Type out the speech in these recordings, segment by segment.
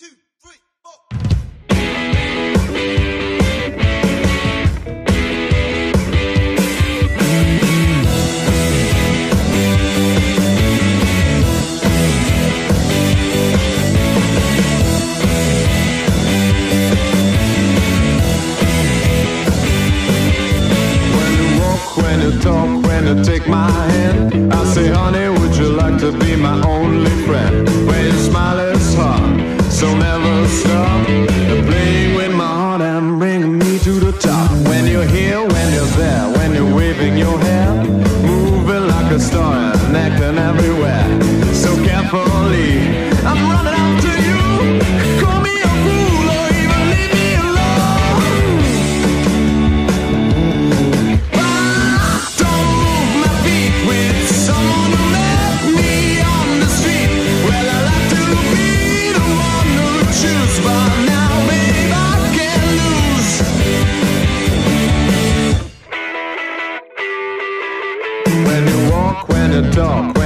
two, talk.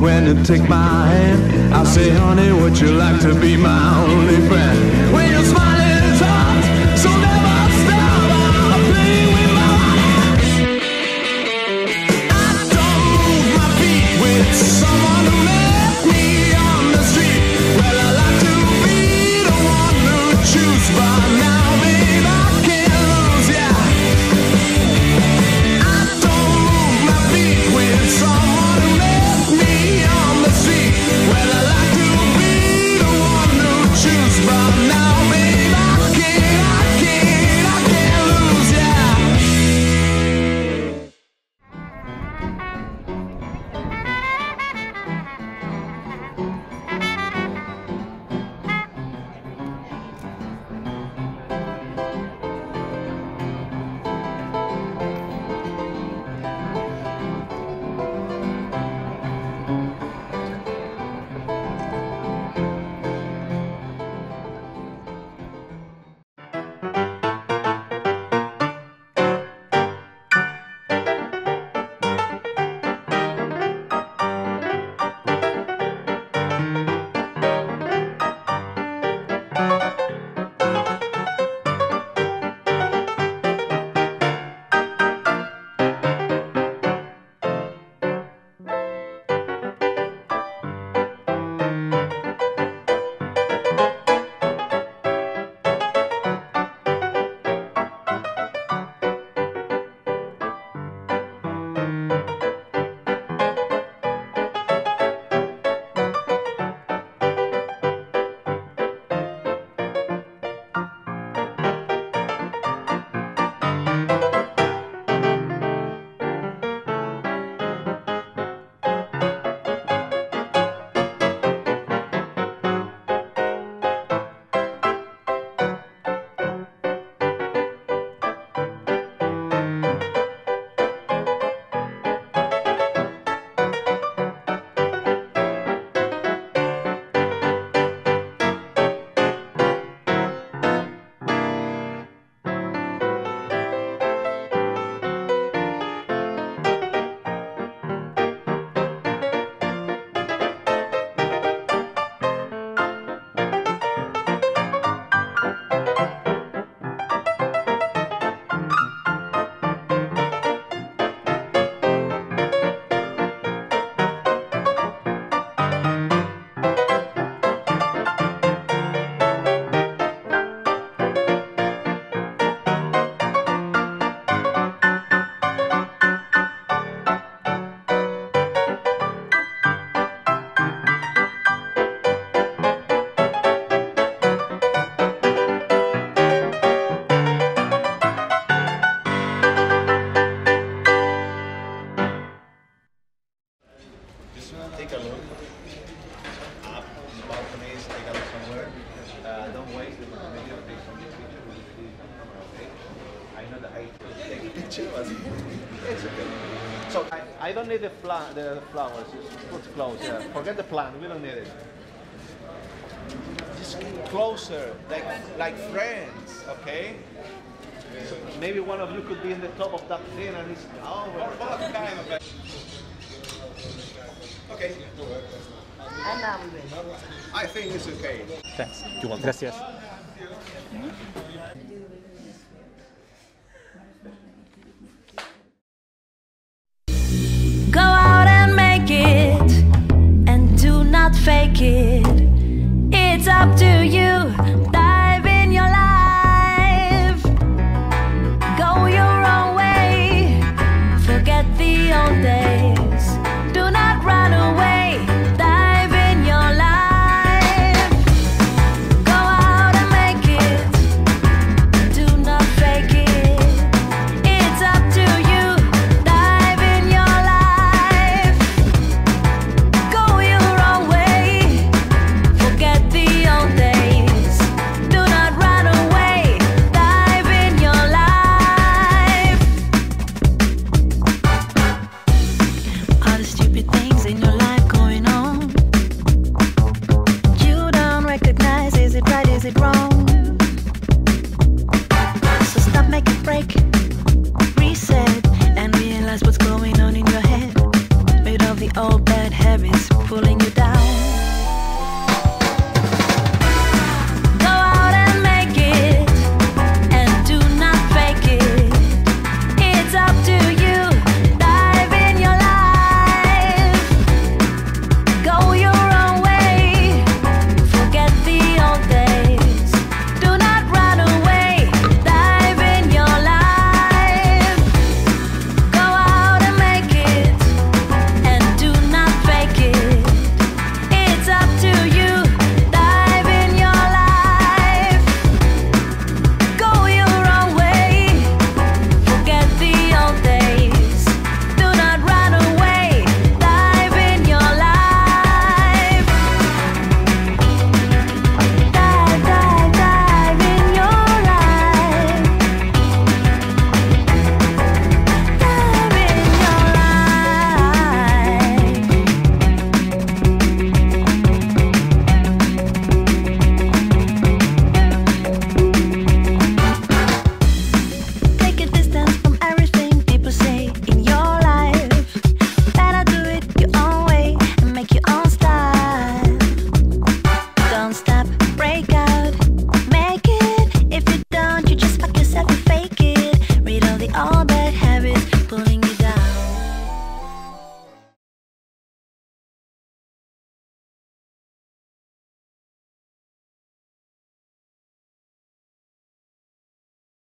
when you take my hand. I say, honey, would you like to be my only friend? Take a picture, it's okay. So I, I don't need the, fla- the flowers, just put closer. Forget the plant, we don't need it. Just closer, like like friends, okay? So maybe one of you could be in the top of that thing and it's oh we're fuck kind of Okay. And now we will. I think it's okay. Thanks. You want? Gracias. Go it wrong?